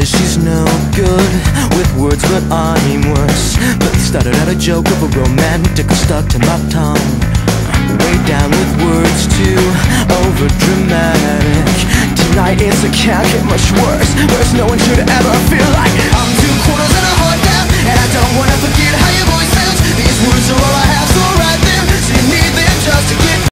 says she's no good with words, but I'm worse. But it started out a joke of a romantic stuck to my tongue. Way down with words too over dramatic. Tonight it's a can't get much worse. Worse, no one should ever feel like I'm